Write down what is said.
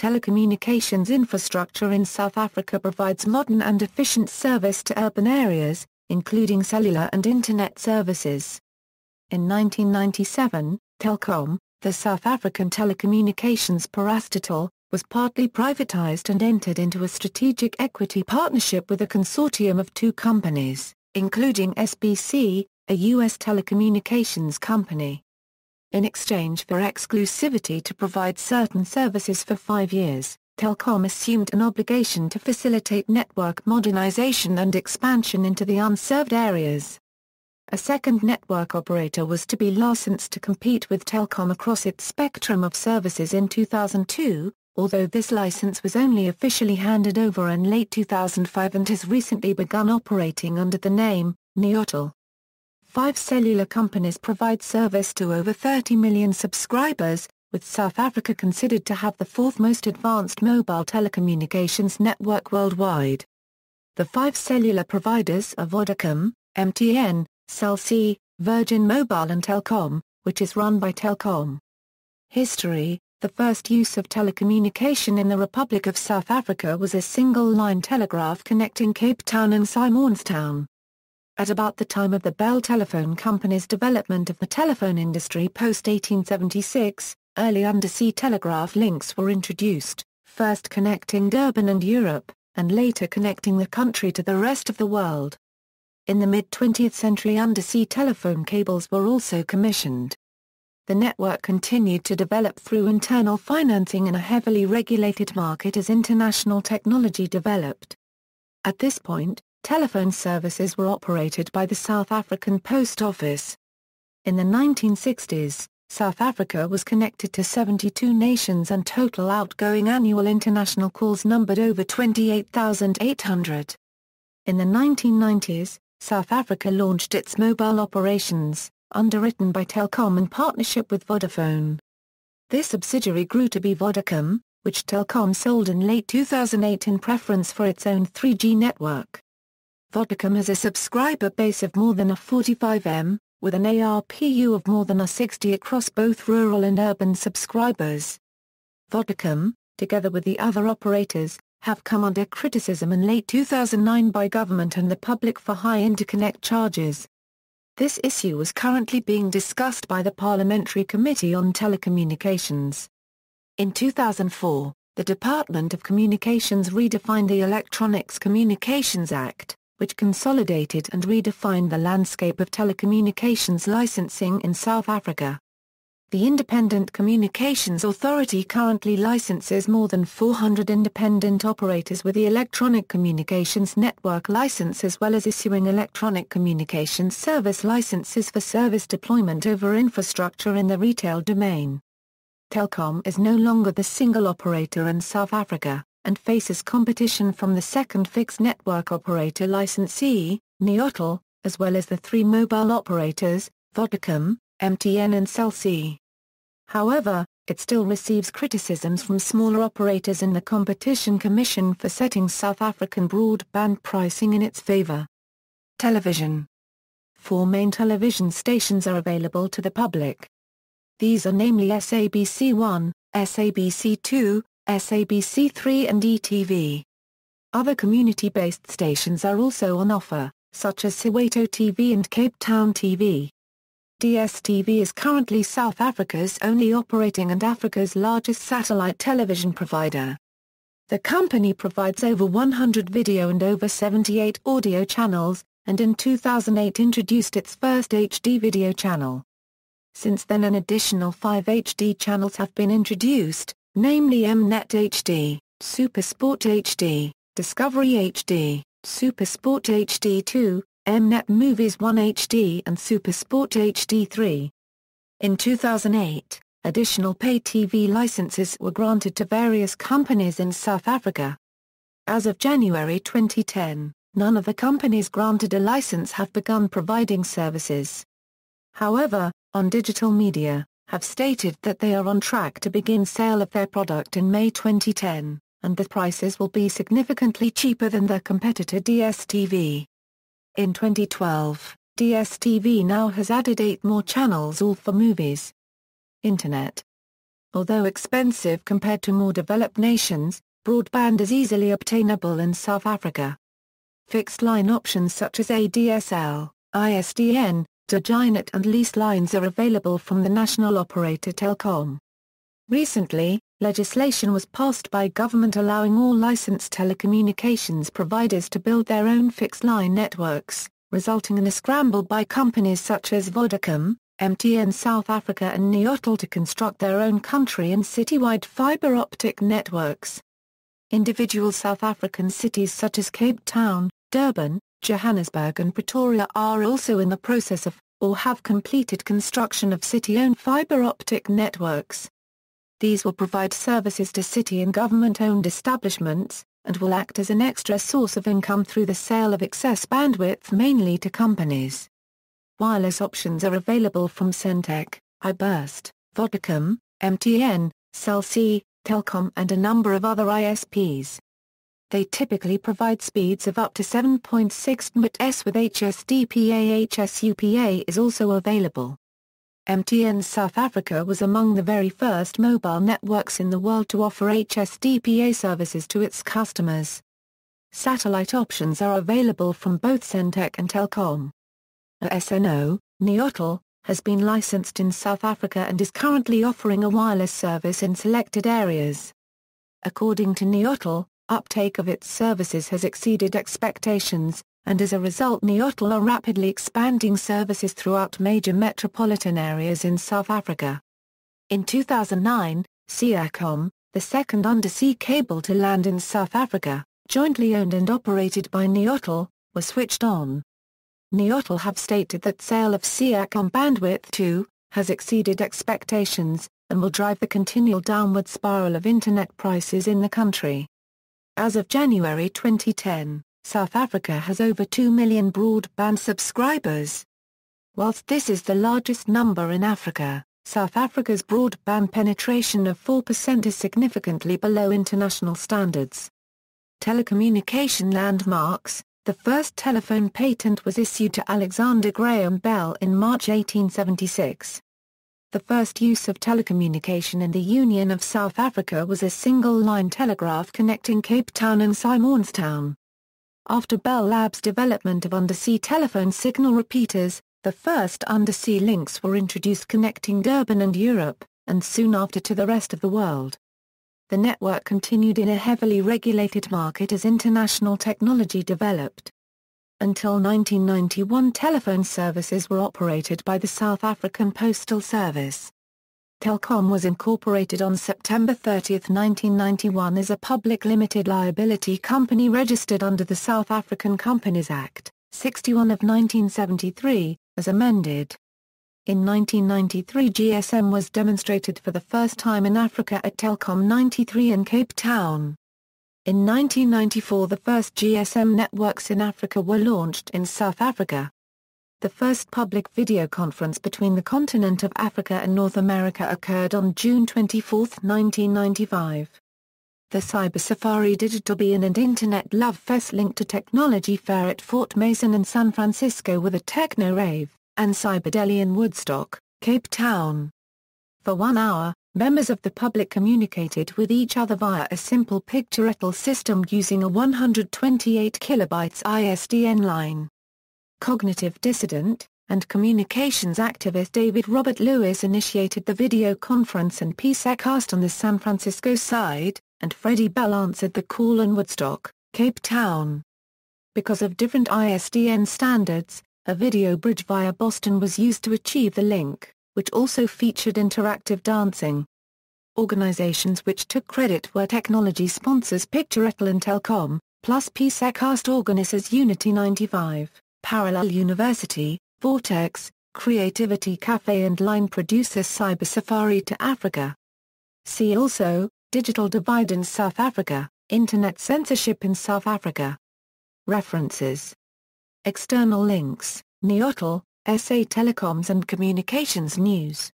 telecommunications infrastructure in South Africa provides modern and efficient service to urban areas, including cellular and internet services. In 1997, Telkom, the South African telecommunications parastatal, was partly privatized and entered into a strategic equity partnership with a consortium of two companies, including SBC, a U.S. telecommunications company. In exchange for exclusivity to provide certain services for five years, Telkom assumed an obligation to facilitate network modernization and expansion into the unserved areas. A second network operator was to be licensed to compete with Telkom across its spectrum of services in 2002, although this license was only officially handed over in late 2005 and has recently begun operating under the name, Neotel. Five cellular companies provide service to over 30 million subscribers, with South Africa considered to have the fourth most advanced mobile telecommunications network worldwide. The five cellular providers are Vodacom, MTN, Cell C, Virgin Mobile and Telkom, which is run by Telkom. History The first use of telecommunication in the Republic of South Africa was a single-line telegraph connecting Cape Town and Simonstown. At about the time of the Bell Telephone Company's development of the telephone industry post-1876, early undersea telegraph links were introduced, first connecting Durban and Europe, and later connecting the country to the rest of the world. In the mid-20th century undersea telephone cables were also commissioned. The network continued to develop through internal financing in a heavily regulated market as international technology developed. At this point, telephone services were operated by the South African Post Office. In the 1960s, South Africa was connected to 72 nations and total outgoing annual international calls numbered over 28,800. In the 1990s, South Africa launched its mobile operations, underwritten by Telkom in partnership with Vodafone. This subsidiary grew to be Vodacom, which Telkom sold in late 2008 in preference for its own 3G network. Vodacom has a subscriber base of more than a 45M, with an ARPU of more than a 60 across both rural and urban subscribers. Vodacom, together with the other operators, have come under criticism in late 2009 by government and the public for high interconnect charges. This issue is currently being discussed by the Parliamentary Committee on Telecommunications. In 2004, the Department of Communications redefined the Electronics Communications Act, which consolidated and redefined the landscape of telecommunications licensing in South Africa. The Independent Communications Authority currently licenses more than 400 independent operators with the Electronic Communications Network license as well as issuing Electronic Communications Service licenses for service deployment over infrastructure in the retail domain. Telkom is no longer the single operator in South Africa and faces competition from the second fixed network operator licensee, Neotel, as well as the three mobile operators, Vodacom, MTN and Cell C. However, it still receives criticisms from smaller operators in the Competition Commission for setting South African broadband pricing in its favor. Television Four main television stations are available to the public. These are namely SABC 1, SABC 2, SABC3 and ETV. Other community-based stations are also on offer, such as Soweto TV and Cape Town TV. DSTV is currently South Africa's only operating and Africa's largest satellite television provider. The company provides over 100 video and over 78 audio channels, and in 2008 introduced its first HD video channel. Since then an additional five HD channels have been introduced, namely Mnet HD, Supersport HD, Discovery HD, Supersport HD 2, Mnet Movies 1 HD and Supersport HD 3. In 2008, additional pay TV licenses were granted to various companies in South Africa. As of January 2010, none of the companies granted a license have begun providing services. However, on digital media, have stated that they are on track to begin sale of their product in May 2010, and the prices will be significantly cheaper than their competitor DSTV. In 2012, DSTV now has added eight more channels all for movies. Internet although expensive compared to more developed nations, broadband is easily obtainable in South Africa. Fixed-line options such as ADSL, ISDN, Diginet and lease lines are available from the national operator Telkom. Recently, legislation was passed by government allowing all licensed telecommunications providers to build their own fixed-line networks, resulting in a scramble by companies such as Vodacom, MTN South Africa and Neotel to construct their own country and citywide fiber optic networks. Individual South African cities such as Cape Town, Durban, Johannesburg and Pretoria are also in the process of, or have completed construction of city-owned fiber optic networks. These will provide services to city and government-owned establishments, and will act as an extra source of income through the sale of excess bandwidth mainly to companies. Wireless options are available from Sentech, iBurst, Vodacom, MTN, Cell C, Telkom and a number of other ISPs. They typically provide speeds of up to 7.6 Mbps with HSDPA HSUPA is also available. MTN South Africa was among the very first mobile networks in the world to offer HSDPA services to its customers. Satellite options are available from both Sentech and Telkom. SNO, Neotel, has been licensed in South Africa and is currently offering a wireless service in selected areas. According to Neotel, uptake of its services has exceeded expectations, and as a result Neotel are rapidly expanding services throughout major metropolitan areas in South Africa. In 2009, Seacom, the second undersea cable to land in South Africa, jointly owned and operated by Neotel, was switched on. Neotel have stated that sale of Seacom bandwidth 2 has exceeded expectations, and will drive the continual downward spiral of Internet prices in the country. As of January 2010, South Africa has over 2 million broadband subscribers. Whilst this is the largest number in Africa, South Africa's broadband penetration of 4% is significantly below international standards. Telecommunication landmarks, the first telephone patent was issued to Alexander Graham Bell in March 1876. The first use of telecommunication in the Union of South Africa was a single-line telegraph connecting Cape Town and Simonstown. After Bell Labs' development of undersea telephone signal repeaters, the first undersea links were introduced connecting Durban and Europe, and soon after to the rest of the world the network continued in a heavily regulated market as international technology developed. Until 1991 telephone services were operated by the South African Postal Service. Telkom was incorporated on September 30, 1991 as a public limited liability company registered under the South African Companies Act, 61 of 1973, as amended. In 1993 GSM was demonstrated for the first time in Africa at Telkom 93 in Cape Town. In 1994 the first GSM networks in Africa were launched in South Africa. The first public video conference between the continent of Africa and North America occurred on June 24, 1995. The Cyber Safari Digital Beacon and Internet Love Fest linked to Technology Fair at Fort Mason and San Francisco with a techno rave and Cyberdeli in Woodstock, Cape Town. For one hour, members of the public communicated with each other via a simple pictorial system using a 128 kilobytes ISDN line. Cognitive dissident, and communications activist David Robert Lewis initiated the video conference and PSEC asked on the San Francisco side, and Freddie Bell answered the call in Woodstock, Cape Town. Because of different ISDN standards, a video bridge via Boston was used to achieve the link, which also featured interactive dancing. Organizations which took credit were technology sponsors PictureTel and Telkom, plus PSECast organizers Unity 95, Parallel University, Vortex, Creativity Cafe and line producer Cyber Safari to Africa. See also, Digital Divide in South Africa, Internet censorship in South Africa. References External links, Neotel, SA Telecoms and Communications News